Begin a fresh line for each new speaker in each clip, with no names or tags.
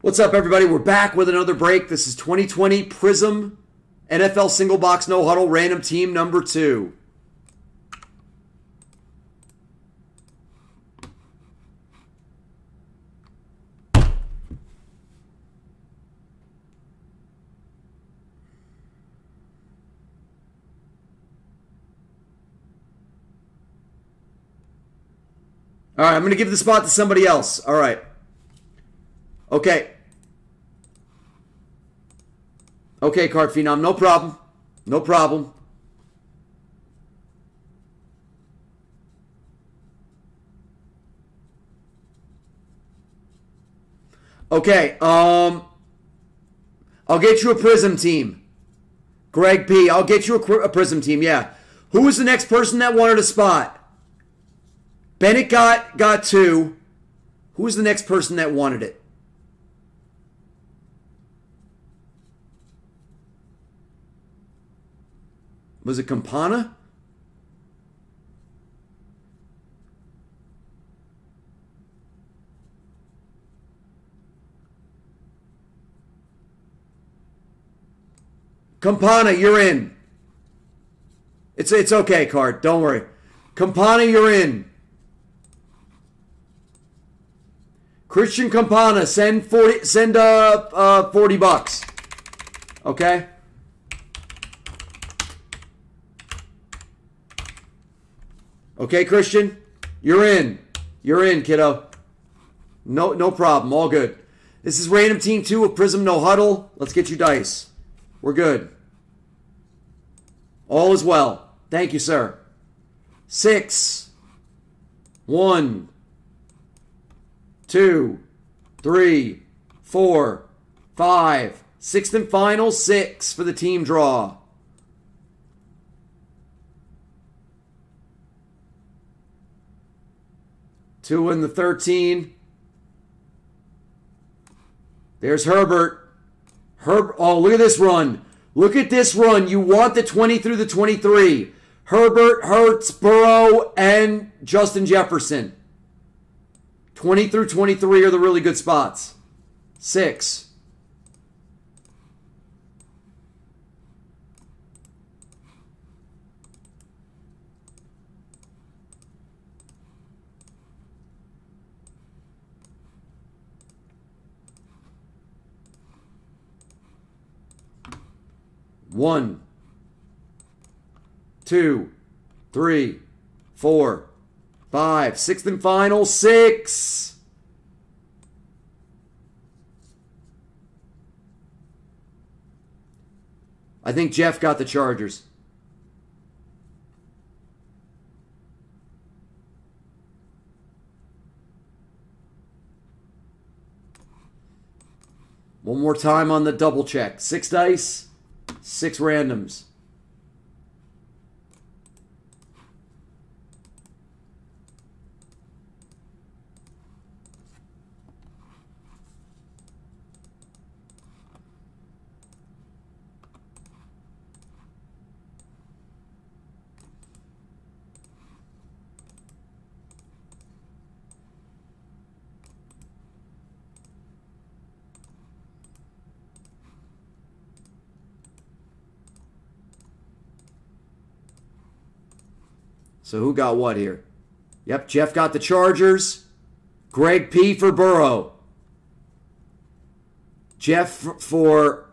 What's up, everybody? We're back with another break. This is 2020 Prizm NFL Single Box No Huddle Random Team number two. All right, I'm going to give the spot to somebody else. All right. Okay. Okay, Card Phenom, no problem. No problem. Okay, um I'll get you a Prizm team. Greg P, I'll get you a, a Prizm team, yeah. Who was the next person that wanted a spot? Bennett got got two. Who was the next person that wanted it? Was it Campana? Campana, you're in. It's it's okay, card. Don't worry. Campana, you're in. Christian Campana, send 40 send uh, uh 40 bucks. Okay? Okay, Christian? You're in. You're in, kiddo. No no problem. All good. This is random team 2 of Prizm No Huddle. Let's get you dice. We're good. All is well. Thank you, sir. Six. One two, three, four, five, sixth and final six for the team draw. Two in the 13. There's Herbert. Herb. Oh, look at this run. Look at this run. You want the 20 through the 23. Herbert, Hurts, Burrow, and Justin Jefferson. 20 through 23 are the really good spots. Six. One, two, three, four, Five. Sixth and final. Six. I think Jeff got the Chargers. One more time on the double check. Six dice, six randoms. So who got what here? Yep, Jeff got the Chargers. Greg P for Burrow. Jeff for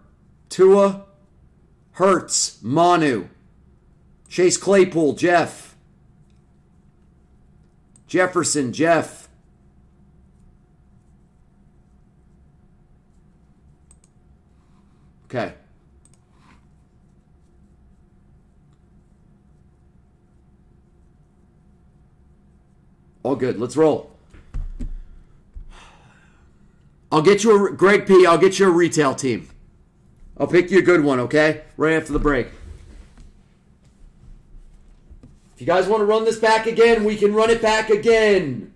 Tua. Hurts, Manu. Chase Claypool, Jeff. Jefferson, Jeff. Okay. All good. Let's roll. I'll get you a Greg P. I'll get you a retail team. I'll pick you a good one, okay? Right after the break. If you guys want to run this back again, we can run it back again.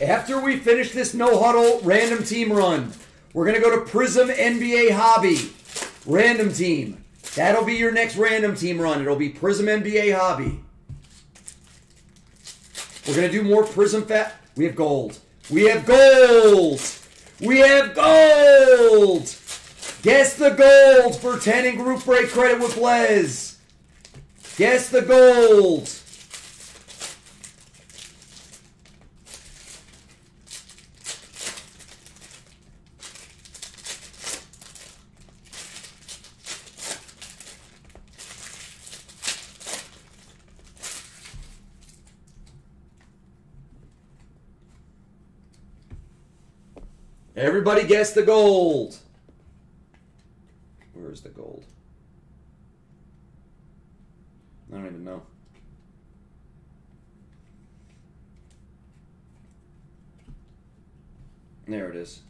After we finish this no huddle random team run, we're going to go to Prizm NBA Hobby. Random team. That'll be your next random team run. It'll be Prizm NBA Hobby. We're going to do more Prizm Fat. We have gold. We have gold. We have gold. Guess the gold for 10 in group break credit with Blez. Guess the gold. Everybody guess the gold. Where's the gold? I don't even know. There it is.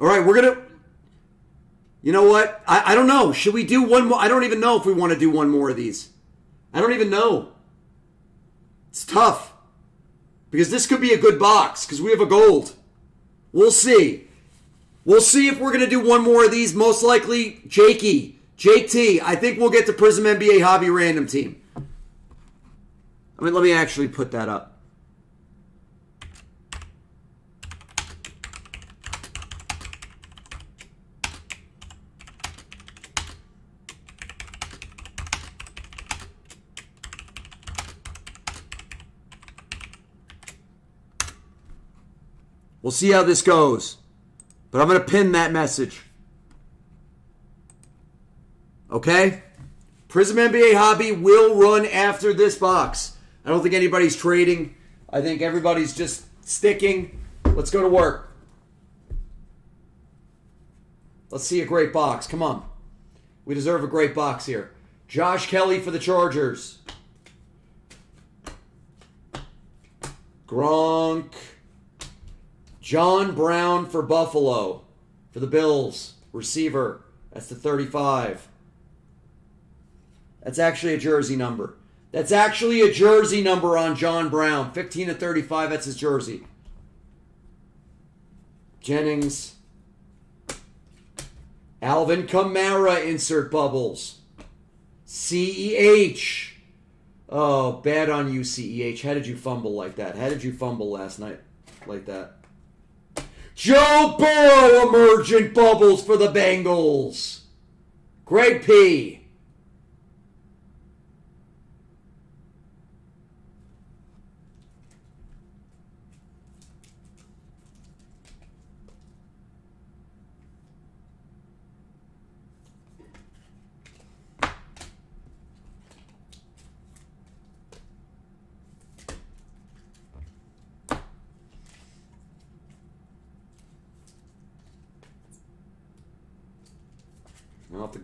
All right, we're gonna. You know what? I, I don't know. Should we do one more? I don't even know if we want to do one more of these. I don't even know. It's tough because this could be a good box because we have a gold. We'll see. We'll see if we're gonna do one more of these. Most likely, Jakey, Jake T. I think we'll get the Prizm NBA Hobby Random Team. I mean, let me actually put that up. We'll see how this goes. But I'm going to pin that message. Okay? Prizm NBA Hobby will run after this box. I don't think anybody's trading. I think everybody's just sticking. Let's go to work. Let's see a great box. Come on. We deserve a great box here. Josh Kelley for the Chargers. Gronk. John Brown for Buffalo. For the Bills. Receiver. That's the 35. That's actually a jersey number. That's actually a jersey number on John Brown. 15 to 35, that's his jersey. Jennings. Alvin Kamara insert bubbles. CEH. Oh, bad on you, CEH. How did you fumble like that? How did you fumble last night like that? Joe Burrow emergent bubbles for the Bengals. Greg P.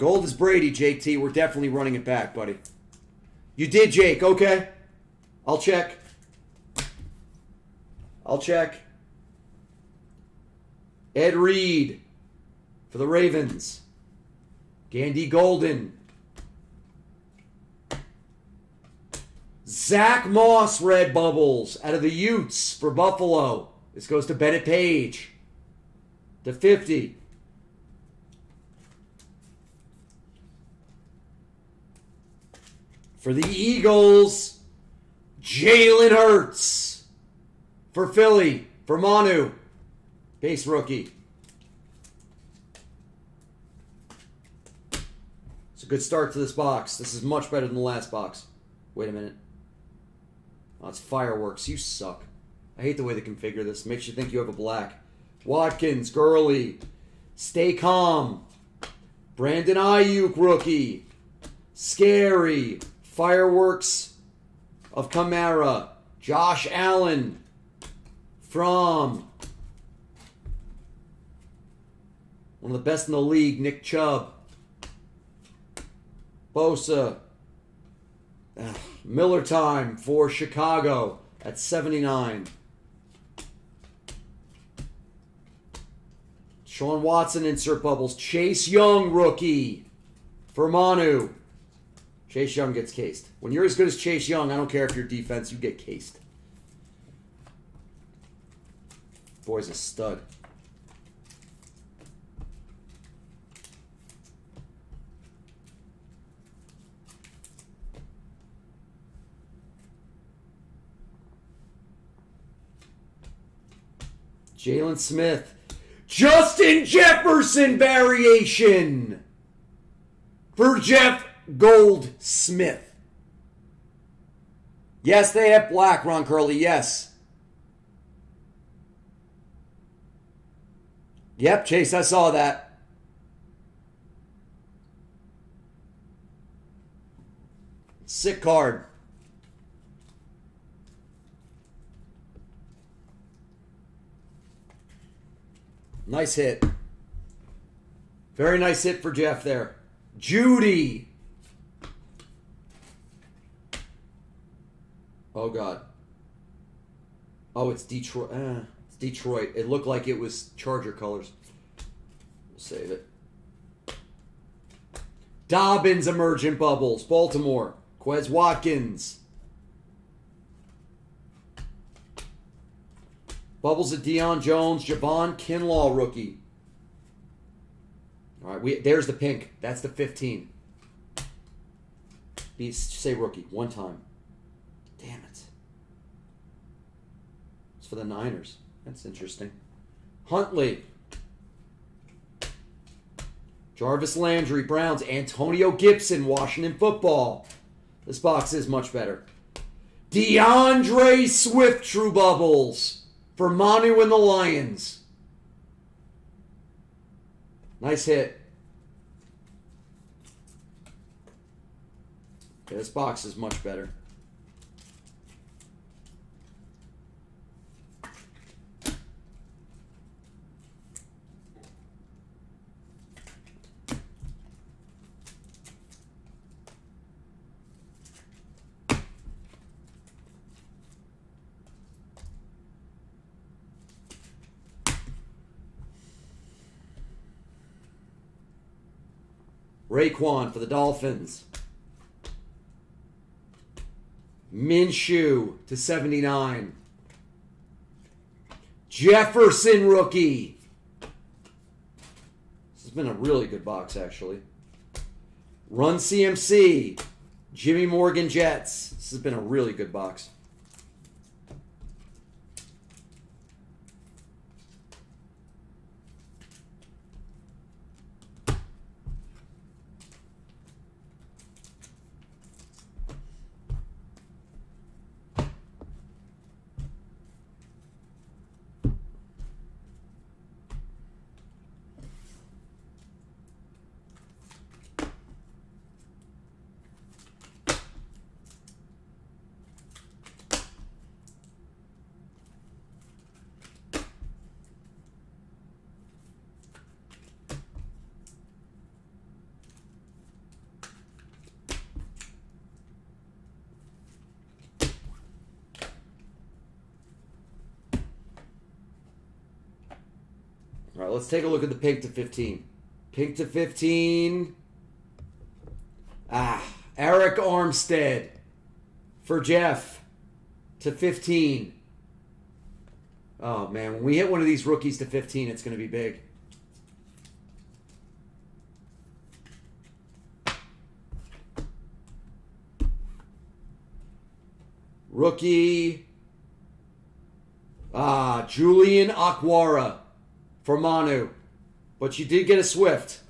gold is Brady, JT, we're definitely running it back, buddy. You did, Jake. Okay. I'll check. I'll check. Ed Reed for the Ravens. Gandy Golden. Zach Moss, Red Bubbles, out of the Utes for Buffalo. This goes to Bennett Page. To 50. For the Eagles, Jalen Hurts. For Philly, for Manu, base rookie. It's a good start to this box. This is much better than the last box. Wait a minute. Oh, it's fireworks. You suck. I hate the way they configure this. Makes you think you have a black. Watkins, Gurley. Stay calm. Brandon Aiyuk, rookie. Scary. Fireworks of Kamara. Josh Allen from one of the best in the league, Nick Chubb. Bosa. Ugh. Miller time for Chicago at 79. Sean Watson insert bubbles. Chase Young rookie for Manu. Chase Young gets cased. When you're as good as Chase Young, I don't care if you're defense, you get cased. Boy's a stud. Jalen Smith. Justin Jefferson variation for Jeff Goldsmith. Yes, they have black, Ron Curley. Yes. Yep, Chase, I saw that. Sick card. Nice hit. Very nice hit for Jeff there. Jeudy. Oh God. Oh, it's Detroit. Uh, it's Detroit. It looked like it was Charger colors. We'll save it. Dobbins emergent bubbles. Baltimore. Quez Watkins. Bubbles of Deion Jones, Javon Kinlaw rookie. All right, we, there's the pink. That's the 15. Be, say rookie one time. Damn it. It's for the Niners. That's interesting. Huntley. Jarvis Landry, Browns. Antonio Gibson, Washington football. This box is much better. DeAndre Swift, True Bubbles for Manu and the Lions. Nice hit. This box is much better. Raekwon for the Dolphins. Minshew to 79. Jefferson rookie. This has been a really good box, actually. Run CMC. Jimmy Morgan Jets. This has been a really good box. All right, let's take a look at the pink to 15. Pink to 15. Ah, Arik Armstead for Jeff to 15. Oh, man. When we hit one of these rookies to 15, it's going to be big. Rookie. Ah, Julian Okwara for Manu. But you did get a Swift.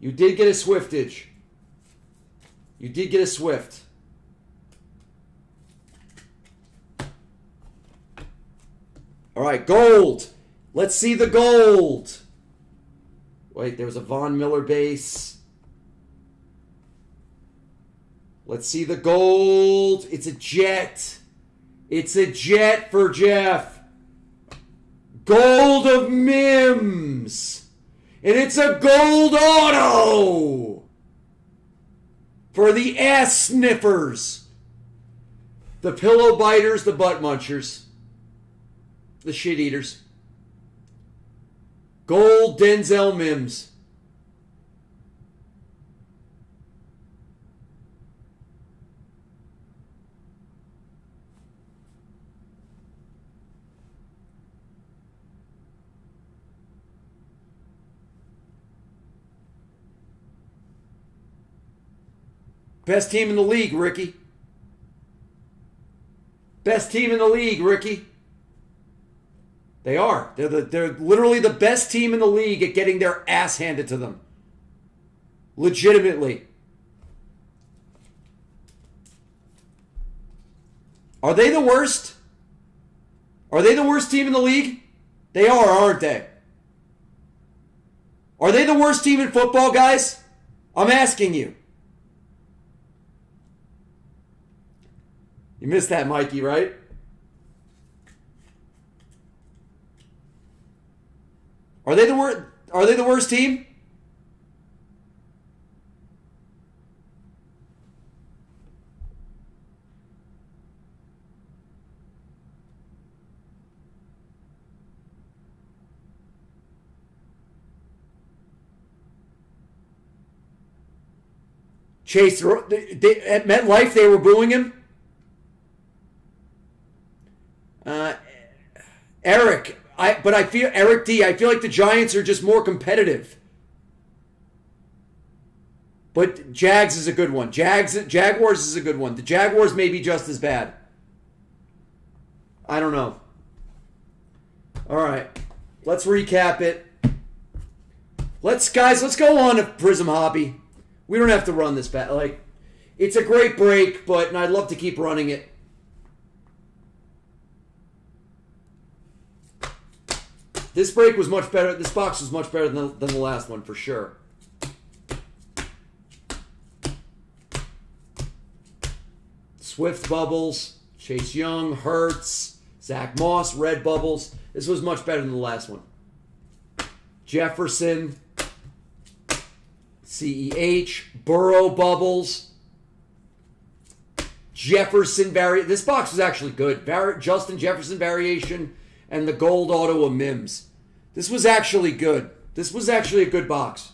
You did get a Swiftage. You did get a Swift. All right, gold. Let's see the gold. Wait, there was a Von Miller base. Let's see the gold. It's a jet. It's a jet for Jeff. Gold of Mims. And it's a gold auto for the ass sniffers. The pillow biters, the butt munchers, the shit eaters. Gold Denzel Mims. Best team in the league, Ricky. Best team in the league, Ricky. They are. They're the, they're literally the best team in the league at getting their ass handed to them. Legitimately. Are they the worst? Are they the worst team in the league? They are, aren't they? Are they the worst team in football, guys? I'm asking you. You missed that, Mikey, right? Are they the worst? Are they the worst team? Chase, they, at MetLife, they were booing him. Uh, Eric, I but I feel Eric D. I feel like the Giants are just more competitive. But Jags is a good one. Jags Jaguars is a good one. The Jaguars may be just as bad. I don't know. All right. Let's recap it. Let's guys, let's go on to Prizm Hobby. We don't have to run this back. Like it's a great break, but I'd love to keep running it. This break was much better. This box was much better than, than the last one for sure. Swift bubbles, Chase Young, Hurts, Zach Moss, red bubbles. This was much better than the last one. Jefferson, CEH, Burrow bubbles, Jefferson vari. This box was actually good. Justin Jefferson variation and the gold auto of Mims. This was actually good. This was actually a good box.